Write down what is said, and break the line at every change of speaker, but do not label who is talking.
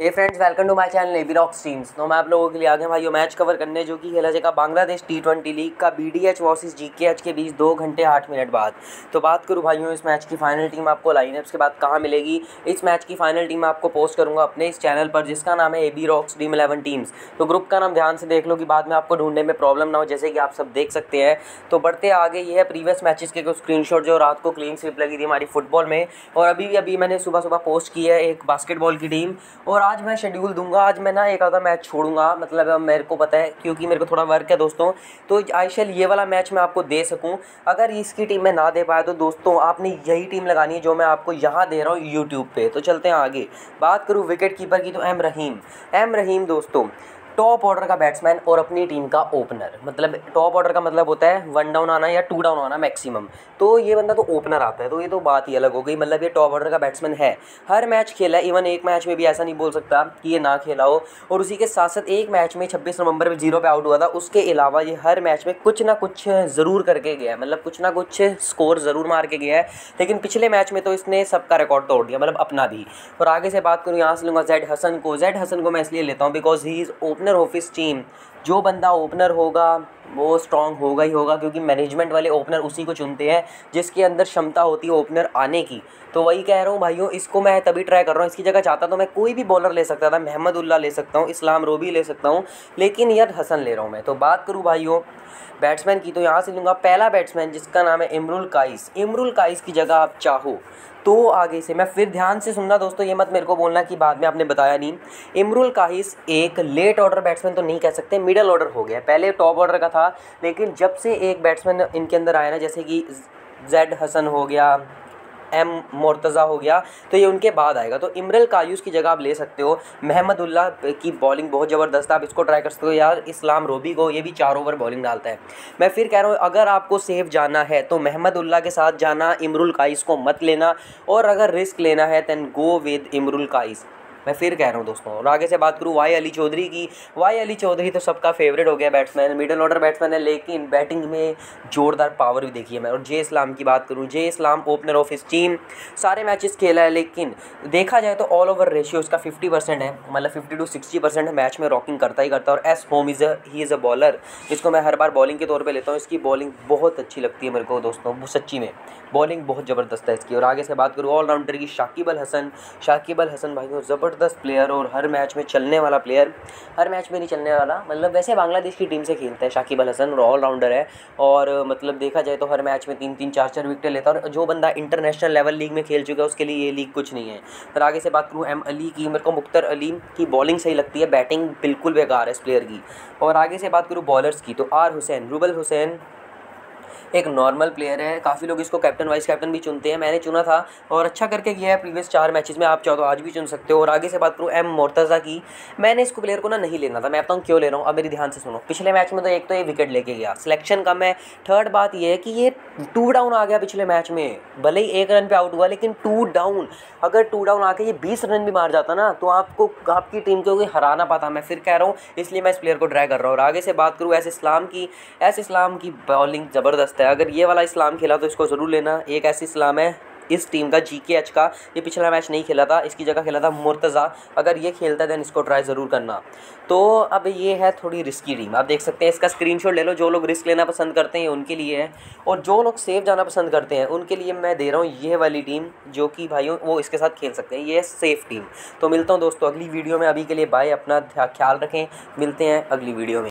Hey friends welcome to my channel navy rocks teams तो मैं आप लोगों के लिए आगे भाइयों मैच कवर करने, जो कि खेला जाएगा बांग्लादेश टी ट्वेंटी लीग का B D H versus G K H K बीच दो घंटे आठ मिनट बाद। तो बात करूँ भाइयों, इस मैच की फाइनल टीम आपको लाइनअप्स के बाद कहाँ मिलेगी? इस मैच की फाइनल टीम आपको पोस्ट करूँगा अपने इस चैनल पर, जिसका नाम है A B rocks team eleven teams तो ग्रुप का नाम ध्यान से देख लो कि बाद में आपको ढूँढने में प्रॉब्लम ना हो, जैसे कि आप सब देख सकते हैं। तो बढ़ते आगे, ये है प्रीवियस मैचेस के कुछ स्क्रीन जो रात को क्लीन स्विप लगी थी हमारी फुटबॉल में। और अभी भी अभी मैंने सुबह सुबह पोस्ट की है एक बास्केटबॉल की टीम और आज मैं शेड्यूल दूँगा, आज मैं ना एक आधा मैच छोड़ूँगा मतलब मेरे को पता है, क्योंकि मेरे को थोड़ा वर्क है दोस्तों तो आई शेल ये वाला मैच मैं आपको दे सकूँ। अगर इसकी टीम में ना दे पाया तो दोस्तों, आपने यही टीम लगानी है जो मैं आपको यहाँ दे रहा हूँ यूट्यूब पर तो चलते हैं आगे। बात करूँ विकेट कीपर की तो एम रहीम एम रहीम दोस्तों टॉप ऑर्डर का बैट्समैन और अपनी टीम का ओपनर मतलब टॉप ऑर्डर का मतलब होता है वन डाउन आना या टू डाउन आना मैक्सिमम तो ये बंदा तो ओपनर आता है तो ये तो बात ही अलग हो गई। मतलब ये टॉप ऑर्डर का बैट्समैन है। हर मैच खेला है इवन एक मैच में भी ऐसा नहीं बोल सकता कि ये ना खेला हो। और उसी के साथ साथ एक मैच में छब्बीस नवंबर में ज़ीरो पे आउट हुआ था। उसके अलावा ये हर मैच में कुछ ना कुछ ज़रूर करके गया है। मतलब कुछ ना कुछ स्कोर ज़रूर मार के गया है। लेकिन पिछले मैच में तो इसने सबका रिकॉर्ड तोड़ दिया मतलब अपना भी। और आगे से बात करूँ, यहाँ से लूँगा जैड हसन को। जैड हसन को मैं इसलिए लेता हूँ because he is opener of इस टीम। जो बंदा ओपनर होगा वो स्ट्रॉन्ग होगा ही होगा क्योंकि मैनेजमेंट वाले ओपनर उसी को चुनते हैं, जिसके अंदर क्षमता होती है ओपनर आने की। तो वही कह रहा हूँ भाइयों, इसको मैं तभी ट्राई कर रहा हूँ, इसकी जगह चाहता तो मैं कोई भी बॉलर ले सकता था महमद उल्ला ले सकता हूँ, इस्लाम रोबी ले सकता हूँ, लेकिन यार हसन ले रहा हूँ मैं। तो बात करूँ भाइयों बैट्समैन की तो यहाँ से लूँगा, पहला बैट्समैन जिसका नाम है इमरुल काइस। इमरुल काइस की जगह आप चाहो तो आगे से, मैं फिर ध्यान से सुनना दोस्तों, ये मत मेरे को बोलना कि बाद में आपने बताया नहीं। इमरुल काहिस एक लेट ऑर्डर बैट्समैन तो नहीं कह सकते मिडल ऑर्डर हो गया। पहले टॉप ऑर्डर का था लेकिन जब से एक बैट्समैन इनके अंदर आया ना, जैसे कि जेड हसन हो गया एम मुर्तज़ा हो गया तो ये उनके बाद आएगा। तो इमरल कायूस की जगह आप ले सकते हो। महमदुल्ला की बॉलिंग बहुत ज़बरदस्त है, आप इसको ट्राई कर सकते हो। यार, इस्लाम रोबी को ये भी चार ओवर बॉलिंग डालता है। मैं फिर कह रहा हूँ, अगर आपको सेफ़ जाना है तो महमदुल्ला के साथ जाना इमरुल काइस को मत लेना, और अगर रिस्क लेना है then go with Imrul Kayes मैं फिर कह रहा हूँ दोस्तों, और आगे से बात करूँ वाई अली चौधरी की। वाई अली चौधरी तो सबका फेवरेट हो गया बैट्समैन मिडल ऑर्डर बैट्समैन है, लेकिन बैटिंग में जोरदार पावर भी देखी है मैं। और जे इस्लाम की बात करूँ जे इस्लाम ओपनर ऑफ़ इस टीम सारे मैचेस खेला है, लेकिन देखा जाए तो ऑल ओवर रेशियो उसका फिफ्टी परसेंट है मतलब fifty to sixty percent match में रॉकिंग करता ही करता है। और एस home is a he is a bowler जिसको मैं हर बार बॉलिंग के तौर पर लेता हूँ, इसकी बॉलिंग बहुत अच्छी लगती है मेरे को दोस्तों, सच्ची में। बॉलिंग बहुत ज़बरदस्त है इसकी। और आगे से बात करूँ ऑलराउंडर की शाकिब अल हसन। शाकिब अल हसन भाई को ज़बरदस्त प्लेयर और हर मैच में चलने वाला प्लेयर हर मैच में नहीं चलने वाला मतलब वैसे बांग्लादेश की टीम से खेलता है, शाकिब अल हसन और ऑलराउंडर है। और मतलब देखा जाए तो हर मैच में तीन तीन चार चार विकेट लेता है। और जो बंदा इंटरनेशनल लेवल लीग में खेल चुका है, उसके लिए ये लीग कुछ नहीं है। फिर आगे से बात करूँ एम अली की, मेरे को मुख्तर अली की बॉलिंग सही लगती है बैटिंग बिल्कुल बेकार है इस प्लेयर की। और आगे से बात करूँ बॉलर्स की तो आर हुसैन, रूबल हुसैन एक नॉर्मल प्लेयर है। काफ़ी लोग इसको कैप्टन वाइस कैप्टन भी चुनते हैं। मैंने चुना था और अच्छा करके किया है प्रीवियस चार मैचेस में। आप चाहो तो आज भी चुन सकते हो। और आगे से बात करूँ एम मोर्तज़ा की, मैंने इसको प्लेयर को ना नहीं लेना था। मैं बताऊँ क्यों ले रहा हूँ? अब मेरी ध्यान से सुनो। पिछले मैच में तो एक तो ये विकेट लेके गया। सिलेक्शन का मैं थर्ड बात यह है कि ये टू डाउन आ गया पिछले मैच में। भले ही एक रन पे आउट हुआ, लेकिन टू डाउन अगर टू डाउन आके ये बीस रन भी मार जाता ना तो आपको, आपकी टीम को हरा ना पाता मैं फिर कह रहा हूँ, इसलिए मैं इस प्लेयर को ड्राई कर रहा हूँ। और आगे से बात करूँ ऐसे इस्लाम की। ऐसे इस्लाम की बॉलिंग ज़बरदस्त है। अगर ये वाला इस्लाम इस्लाम खेला तो इसको ज़रूर लेना। एक ऐसी इस्लाम है, इस टीम का जी के एच का। ये पिछला मैच नहीं खेला था, इसकी जगह खेला था मुर्तज़ा। अगर ये खेलता है दैन इसको ट्राई ज़रूर करना। तो अब ये है थोड़ी रिस्की टीम आप देख सकते हैं, इसका स्क्रीनशॉट ले लो। जो लोग रिस्क लेना पसंद करते हैं, उनके लिए है। और जो लोग सेफ़ जाना पसंद करते हैं, उनके लिए मैं दे रहा हूँ ये वाली टीम जो कि भाइयों, वो इसके साथ खेल सकते हैं। ये है सेफ़ टीम तो मिलता हूँ दोस्तों अगली वीडियो में। अभी के लिए बाय अपना ख्याल रखें। मिलते हैं अगली वीडियो में।